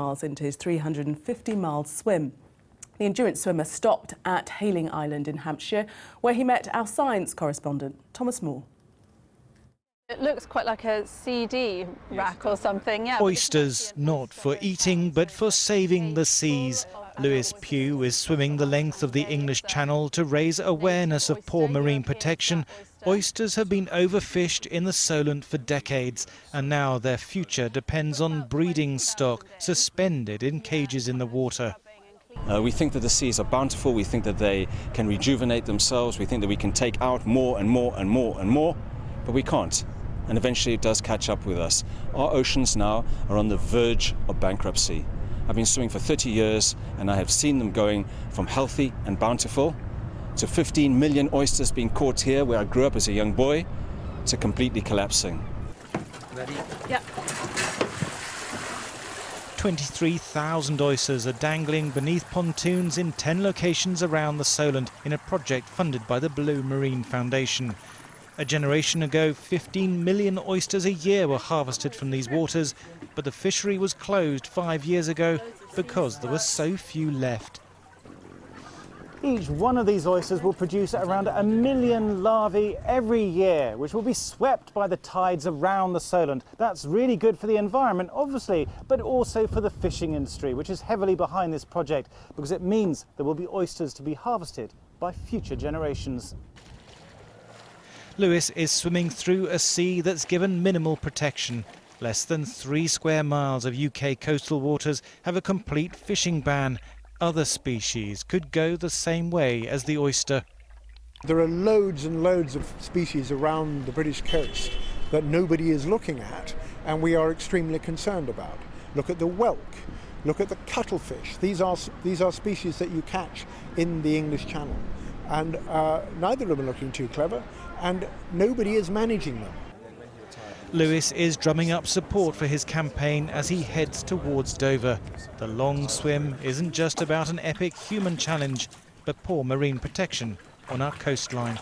miles into his 350-mile swim. The endurance swimmer stopped at Hayling Island in Hampshire, where he met our science correspondent, Thomas Moore. It looks quite like a CD rack or something, yeah. Oysters, not for eating, but for saving the seas. Lewis Pugh is swimming the length of the English Channel to raise awareness of poor marine protection. Oysters have been overfished in the Solent for decades, and now their future depends on breeding stock suspended in cages in the water. Uh, we think that the seas are bountiful, we think that they can rejuvenate themselves, we think that we can take out more and more and more and more, but we can't. And eventually it does catch up with us. Our oceans now are on the verge of bankruptcy. I've been swimming for 30 years and I have seen them going from healthy and bountiful to 15 million oysters being caught here where I grew up as a young boy to completely collapsing. Ready? Yeah. 23,000 oysters are dangling beneath pontoons in 10 locations around the Solent in a project funded by the Blue Marine Foundation. A generation ago, 15 million oysters a year were harvested from these waters, but the fishery was closed five years ago because there were so few left. Each one of these oysters will produce around a million larvae every year, which will be swept by the tides around the Solent. That's really good for the environment, obviously, but also for the fishing industry, which is heavily behind this project because it means there will be oysters to be harvested by future generations. Lewis is swimming through a sea that's given minimal protection. Less than three square miles of UK coastal waters have a complete fishing ban. Other species could go the same way as the oyster. There are loads and loads of species around the British coast that nobody is looking at and we are extremely concerned about. Look at the whelk, look at the cuttlefish. These are, these are species that you catch in the English Channel and uh, neither of them are looking too clever and nobody is managing them. Lewis is drumming up support for his campaign as he heads towards Dover. The long swim isn't just about an epic human challenge, but poor marine protection on our coastline.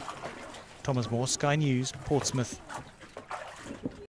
Thomas Moore, Sky News, Portsmouth.